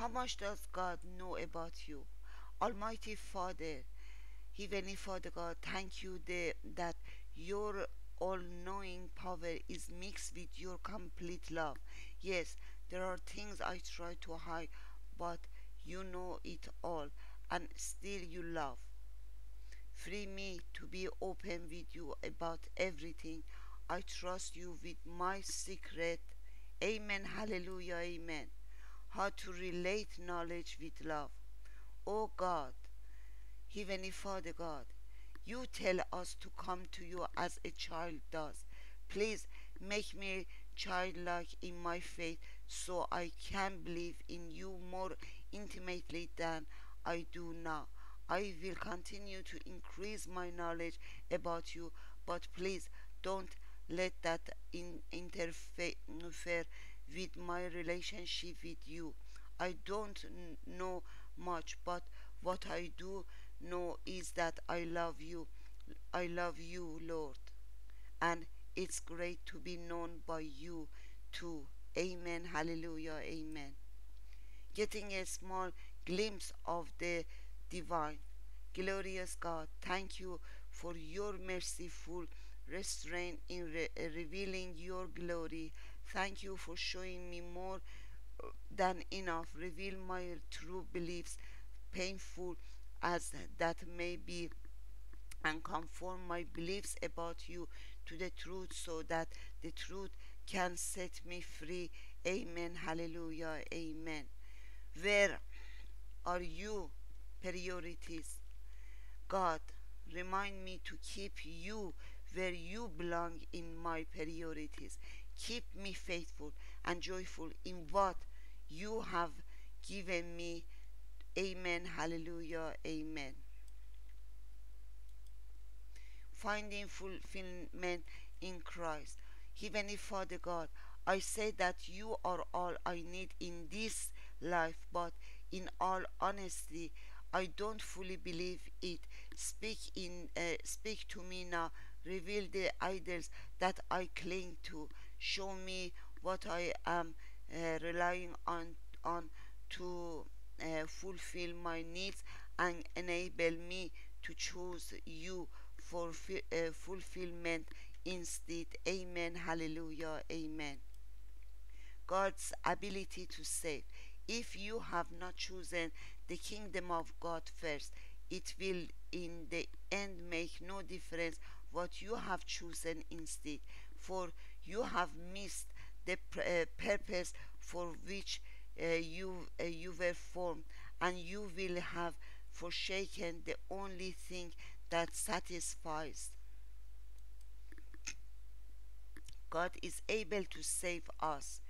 How much does God know about you? Almighty Father, Heavenly Father God, thank you the, that your all-knowing power is mixed with your complete love. Yes, there are things I try to hide, but you know it all, and still you love. Free me to be open with you about everything. I trust you with my secret. Amen. Hallelujah. Amen. How to relate knowledge with love. Oh God, Heavenly Father God, you tell us to come to you as a child does. Please make me childlike in my faith so I can believe in you more intimately than I do now. I will continue to increase my knowledge about you, but please don't let that in interfere with my relationship with you. I don't know much, but what I do know is that I love you. I love you, Lord. And it's great to be known by you too. Amen. Hallelujah. Amen. Getting a small glimpse of the divine. Glorious God, thank you for your merciful restraint in re- revealing your glory. Thank you for showing me more uh, than enough. Reveal my true beliefs, painful as that may be, and conform my beliefs about you to the truth so that the truth can set me free. Amen. Hallelujah. Amen. Where are you priorities? God, remind me to keep you where you belong in my priorities. Keep me faithful and joyful in what you have given me. Amen. Hallelujah. Amen. Finding fulfillment in Christ. Heavenly Father God, I say that you are all I need in this life, but in all honesty, I don't fully believe it. Speak in, uh, speak to me now. Reveal the idols that I cling to. Show me what I am uh, relying on on to uh, fulfill my needs and enable me to choose you for uh, fulfillment instead. Amen. Hallelujah. Amen. God's ability to save. If you have not chosen the kingdom of God first, it will in the end make no difference what you have chosen instead, for you have missed the uh, purpose for which uh, you uh, you were formed, and you will have forsaken the only thing that satisfies. God is able to save us.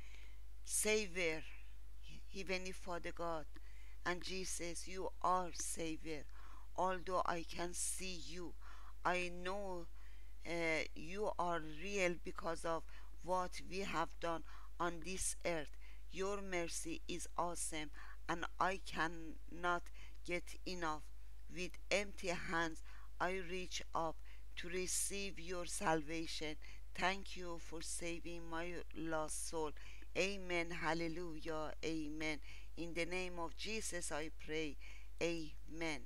Savior, Heavenly Father God, and Jesus, you are Savior. Although I can see you, I know uh, you are real because of what we have done on this earth. Your mercy is awesome, and I cannot get enough. With empty hands, I reach up to receive your salvation. Thank you for saving my lost soul. Amen. Hallelujah. Amen. In the name of Jesus, I pray. Amen.